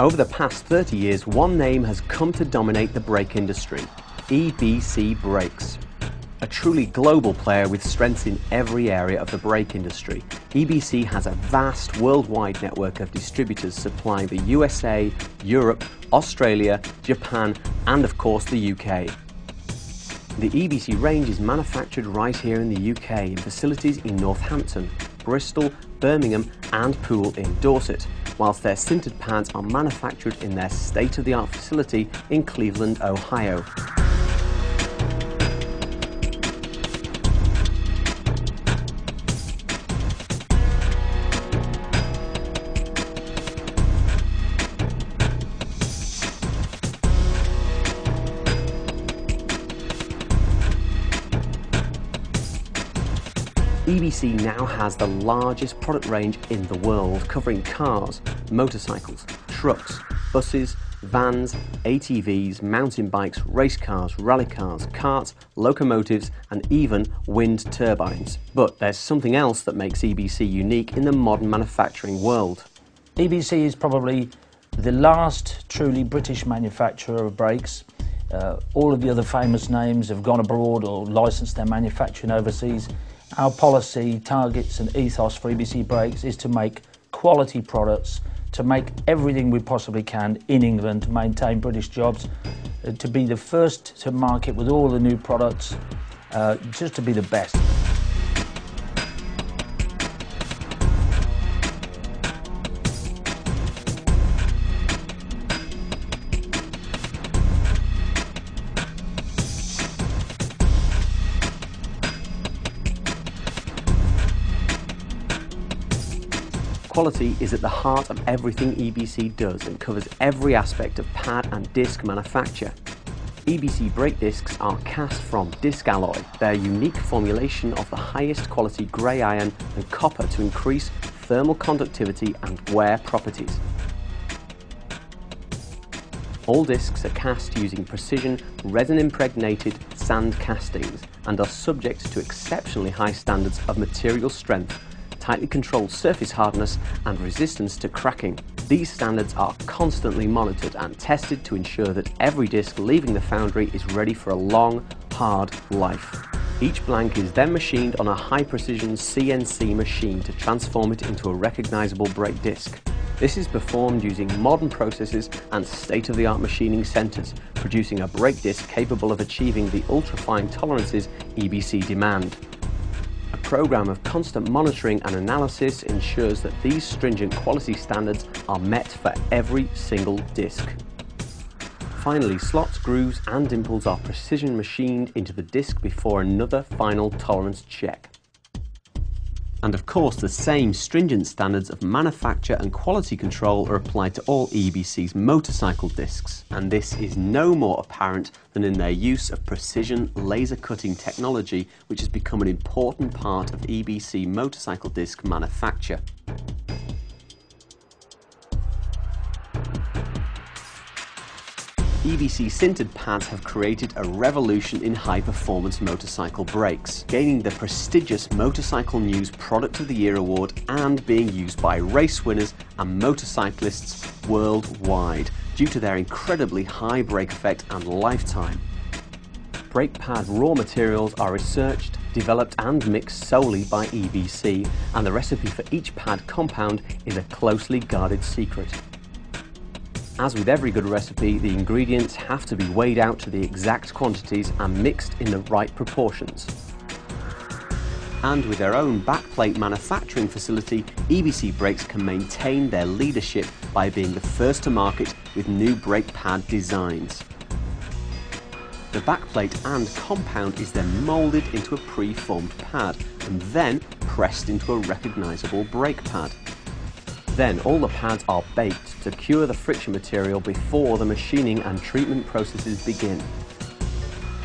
Over the past 30 years, one name has come to dominate the brake industry EBC Brakes. A truly global player with strengths in every area of the brake industry, EBC has a vast worldwide network of distributors supplying the USA, Europe, Australia, Japan, and of course the UK. The EBC range is manufactured right here in the UK in facilities in Northampton, Bristol, Birmingham, and Poole in Dorset, whilst their sintered pads are manufactured in their state of the art facility in Cleveland, Ohio. EBC now has the largest product range in the world, covering cars, motorcycles, trucks, buses, vans, ATVs, mountain bikes, race cars, rally cars, carts, locomotives, and even wind turbines. But there's something else that makes EBC unique in the modern manufacturing world. EBC is probably the last truly British manufacturer of brakes. Uh, all of the other famous names have gone abroad or licensed their manufacturing overseas. Our policy, targets and ethos for EBC Brakes is to make quality products, to make everything we possibly can in England to maintain British jobs, uh, to be the first to market with all the new products, uh, just to be the best. Quality is at the heart of everything EBC does and covers every aspect of pad and disc manufacture. EBC brake discs are cast from disc alloy, their unique formulation of the highest quality grey iron and copper to increase thermal conductivity and wear properties. All discs are cast using precision resin impregnated sand castings and are subject to exceptionally high standards of material strength tightly controlled surface hardness and resistance to cracking. These standards are constantly monitored and tested to ensure that every disc leaving the foundry is ready for a long, hard life. Each blank is then machined on a high-precision CNC machine to transform it into a recognisable brake disc. This is performed using modern processes and state-of-the-art machining centres, producing a brake disc capable of achieving the ultra-fine tolerances EBC demand program of constant monitoring and analysis ensures that these stringent quality standards are met for every single disc. Finally, slots, grooves and dimples are precision machined into the disc before another final tolerance check. And of course, the same stringent standards of manufacture and quality control are applied to all EBC's motorcycle discs, and this is no more apparent than in their use of precision laser cutting technology, which has become an important part of EBC motorcycle disc manufacture. EBC sintered pads have created a revolution in high-performance motorcycle brakes, gaining the prestigious Motorcycle News Product of the Year award and being used by race winners and motorcyclists worldwide due to their incredibly high brake effect and lifetime. Brake pad raw materials are researched, developed and mixed solely by EBC, and the recipe for each pad compound is a closely guarded secret. As with every good recipe, the ingredients have to be weighed out to the exact quantities and mixed in the right proportions. And with their own backplate manufacturing facility, EBC Brakes can maintain their leadership by being the first to market with new brake pad designs. The backplate and compound is then moulded into a pre-formed pad and then pressed into a recognisable brake pad. Then all the pads are baked to cure the friction material before the machining and treatment processes begin.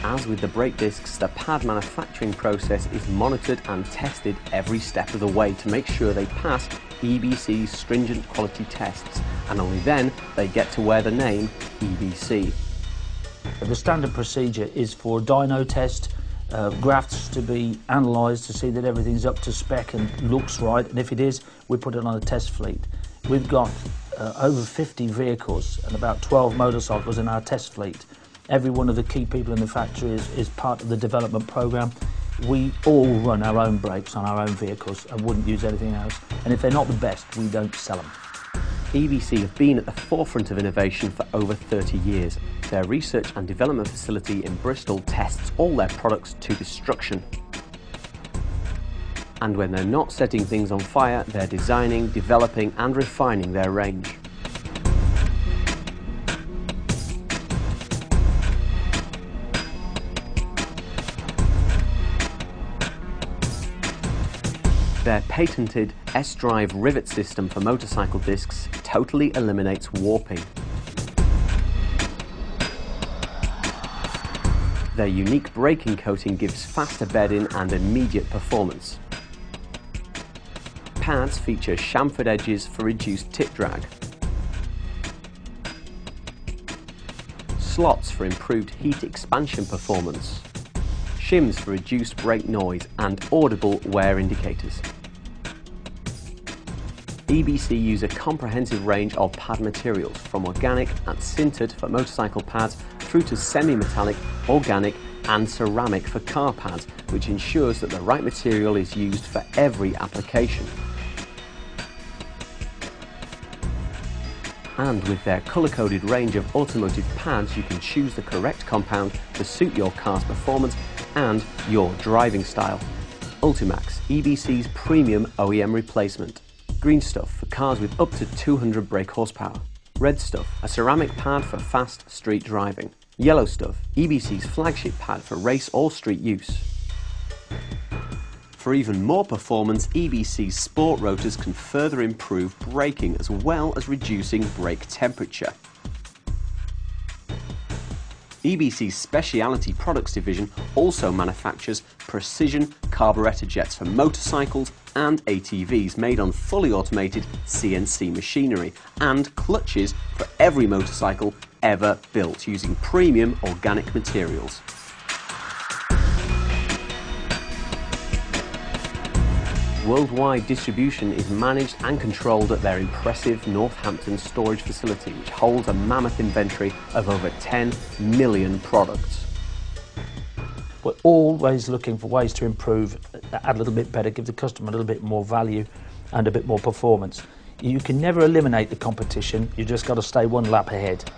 As with the brake discs, the pad manufacturing process is monitored and tested every step of the way to make sure they pass EBC's stringent quality tests, and only then they get to wear the name EBC. The standard procedure is for dyno test, uh, grafts to be analysed to see that everything's up to spec and looks right, and if it is, we put it on a test fleet. We've got uh, over 50 vehicles and about 12 motorcycles in our test fleet. Every one of the key people in the factory is, is part of the development programme. We all run our own brakes on our own vehicles and wouldn't use anything else. And if they're not the best, we don't sell them. EBC have been at the forefront of innovation for over 30 years. Their research and development facility in Bristol tests all their products to destruction. And when they're not setting things on fire, they're designing, developing and refining their range. Their patented S-Drive rivet system for motorcycle discs totally eliminates warping. Their unique braking coating gives faster bedding and immediate performance. Pads feature chamfered edges for reduced tip drag. Slots for improved heat expansion performance. Shims for reduced brake noise and audible wear indicators. EBC use a comprehensive range of pad materials from organic and sintered for motorcycle pads through to semi-metallic, organic and ceramic for car pads which ensures that the right material is used for every application. And with their colour-coded range of automotive pads you can choose the correct compound to suit your car's performance and your driving style. Ultimax, EBC's premium OEM replacement. Green stuff for cars with up to 200 brake horsepower. Red stuff, a ceramic pad for fast street driving. Yellow stuff, EBC's flagship pad for race or street use. For even more performance, EBC's sport rotors can further improve braking as well as reducing brake temperature. EBC's Specialty Products division also manufactures precision carburetor jets for motorcycles and ATVs made on fully automated CNC machinery and clutches for every motorcycle ever built using premium organic materials. Worldwide distribution is managed and controlled at their impressive Northampton storage facility, which holds a mammoth inventory of over 10 million products. We're always looking for ways to improve, add a little bit better, give the customer a little bit more value and a bit more performance. You can never eliminate the competition, you just got to stay one lap ahead.